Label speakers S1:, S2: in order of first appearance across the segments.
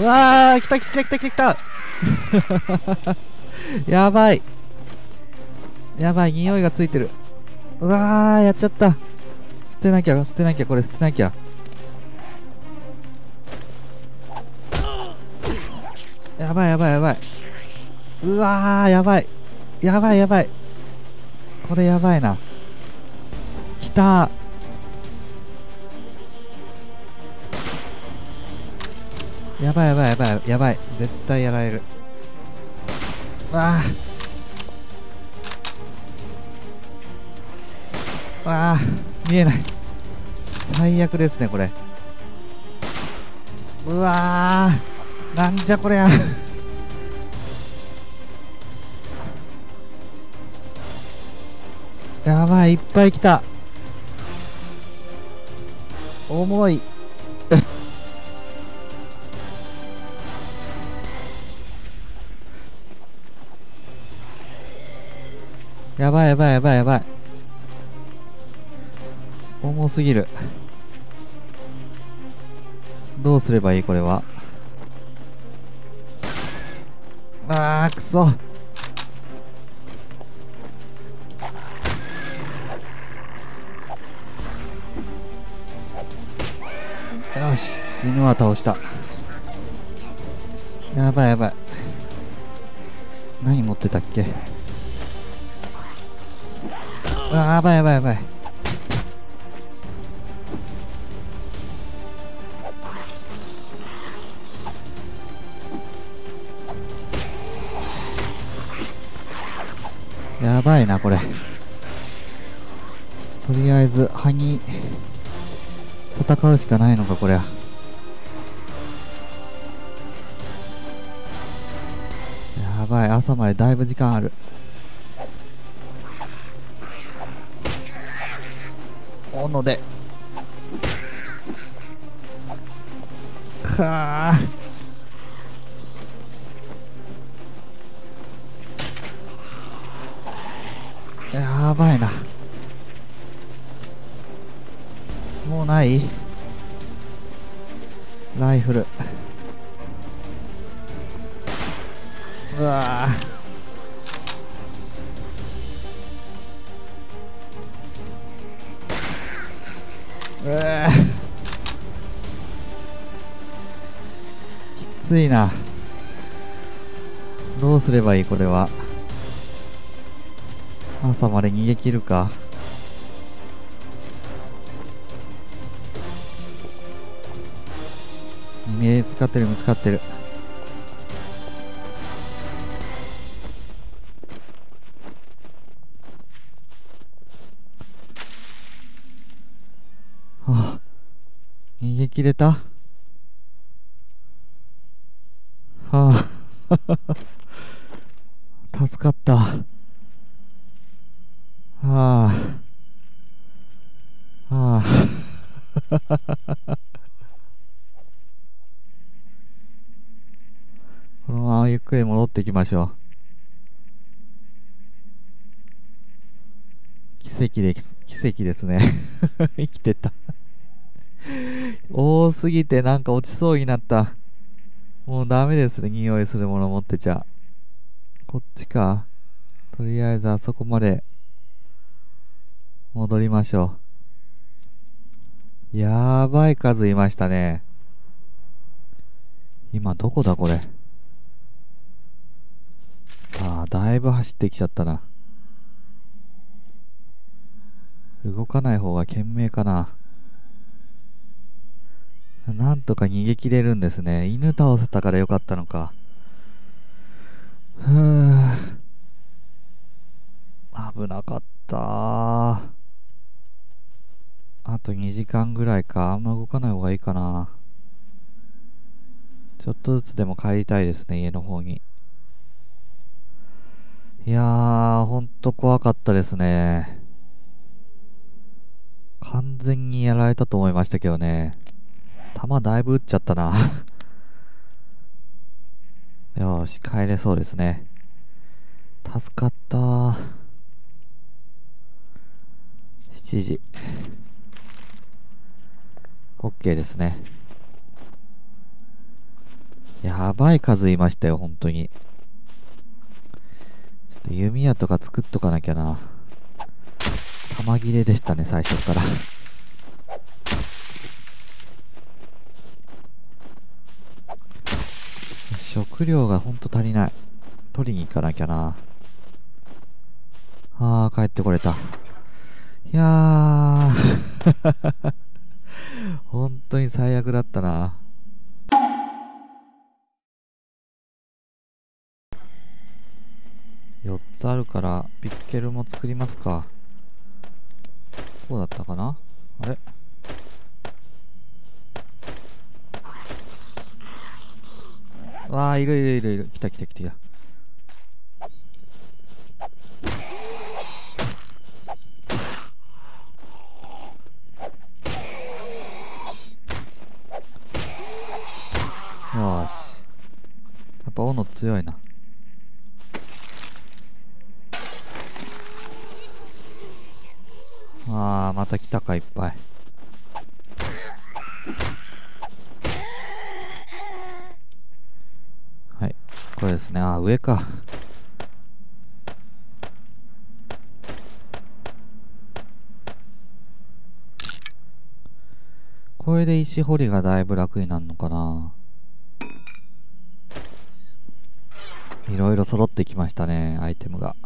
S1: うわー来た来た来た来た来た。やばい。やばい匂いがついてる。うわーやっちゃった。捨てなきゃ捨てなきゃこれ捨てなきゃ。やばいやばいやばい。うわーやばい。やばいやばい。これやばいな。きた。やばいやばいやばいやばい。絶対やられる。ああああ見えない。最悪ですねこれ。うわー。なんじゃこりゃ。やばいいっぱい来た。重い。やばいやばいやばいやばい。重すぎる。どうすればいいこれは？あーくそ。よし犬は倒した。やばいやばい。何持ってたっけ？あやばいやばいやばい。やばいなこれ。とりあえず歯に戦うしかないのかこりゃ。やばい朝までだいぶ時間ある。斧で。かあ。やばいな。もうない？ライフル。うわついな。どうすればいいこれは。朝まで逃げ切るか。見つかってる見つかってる。あ逃げ切れた。はあ 助かった。はあはあこのままゆっくり戻っていきましょう。奇跡で奇跡ですね。生きてた。多すぎてなんか落ちそうになった。もうダメですね。匂いするもの持ってちゃ。こっちか。とりあえずあそこまで。戻りましょう。やばい数いましたね。今どこだこれ。ああだいぶ走ってきちゃったな。動かない方が賢明かな。なんとか逃げ切れるんですね。犬倒せたからよかったのか。ふぅ危なかった。あと2時間ぐらいか。あんま動かない方がいいかな。ちょっとずつでも帰りたいですね家の方に。いやー、ほんと怖かったですね。完全にやられたと思いましたけどね。弾だいぶ撃っちゃったな よし、帰れそうですね。助かった7時。OK ですね。やばい数いましたよ、本当に。ちょっと弓矢とか作っとかなきゃな。玉切れでしたね、最初から。食料がほんと足りない。取りに行かなきゃな。あー、帰ってこれた。いやー 本当に最悪だったな。4つあるから、ピッケルも作りますか。こうだったかな？あれ？わあ、いるいるいるいる。来た来た来た来た。よし。やっぱ斧強いな。ああ、また来たか、いっぱ。い。これですね。あ、上か。これで石掘りがだいぶ楽になるのかないろいろ揃ってきましたね、アイテムが。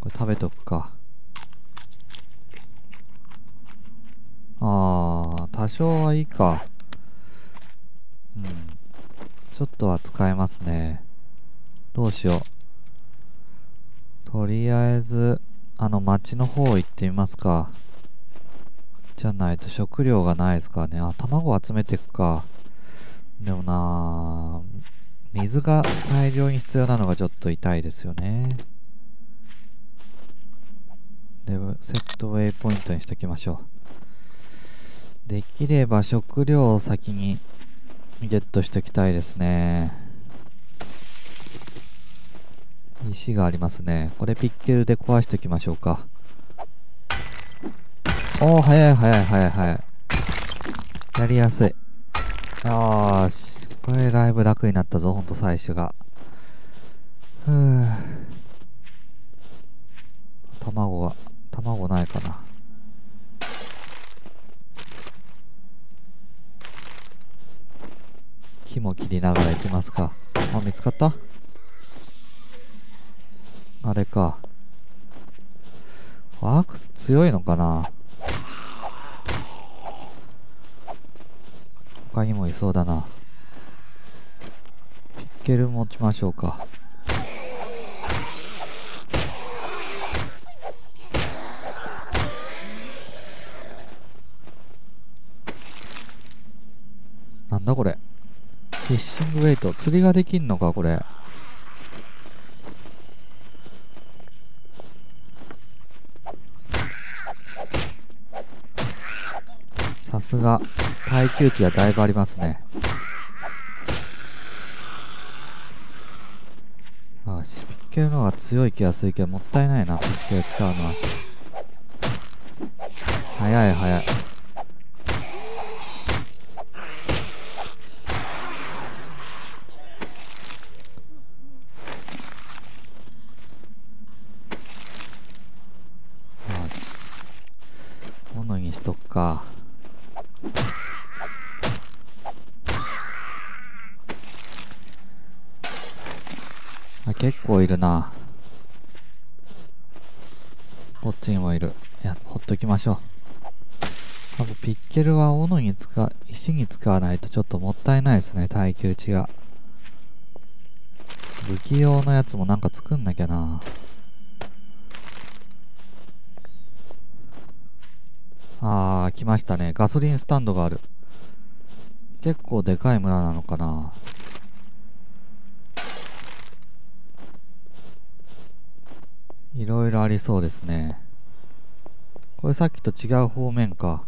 S1: これ食べとくか。あー、多少はいいか。ちょっとは使えますね。どうしよう。とりあえず、あの町の方行ってみますか。じゃないと食料がないですからね。あ、卵集めていくか。でもなぁ水が大量に必要なのがちょっと痛いですよね。で、セットウェイポイントにしときましょう。できれば食料を先にゲットしておきたいですね。石がありますね。これピッケルで壊しておきましょうか。おー、早い早い早い早い。やりやすい。よーし。これだいぶ楽になったぞ、ほんと最初が。ふぅ。卵が卵ないかな木も切りながら行きますか。あ見つかった？あれか。ワークス強いのかな。他にもいそうだな。ピッケル持ちましょうかだこれフフィッシングウェイト。釣りができんのかこれ。さすが。耐久値がだいぶありますね。ああしピッケルの方が強い気がするけどもったいないなピッケル使うのは。早い早い。あ結構いるな。こっちにもいる。いや、ほっときましょう。多分ピッケルは斧に使う、石に使わないとちょっともったいないですね、耐久値が。武器用のやつもなんか作んなきゃな。あー、来ましたね。ガソリンスタンドがある。結構でかい村なのかな。いろいろありそうですね。これさっきと違う方面か。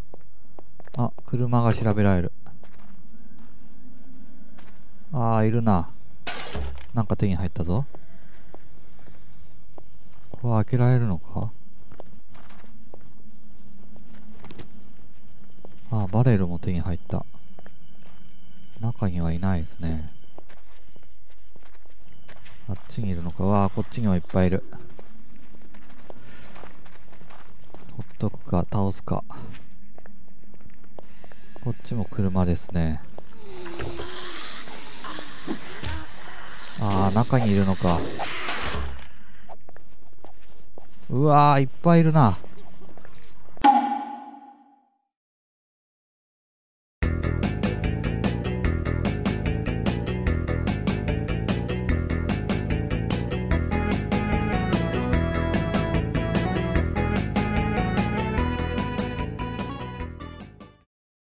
S1: あ、車が調べられる。ああ、いるな。なんか手に入ったぞ。これ開けられるのか？ああ、バレルも手に入った。中にはいないですねあっちにいるのか？わあこっちにもいっぱいいるどっか倒すか。こっちも車ですね。ああ中にいるのか。うわーいっぱいいるな。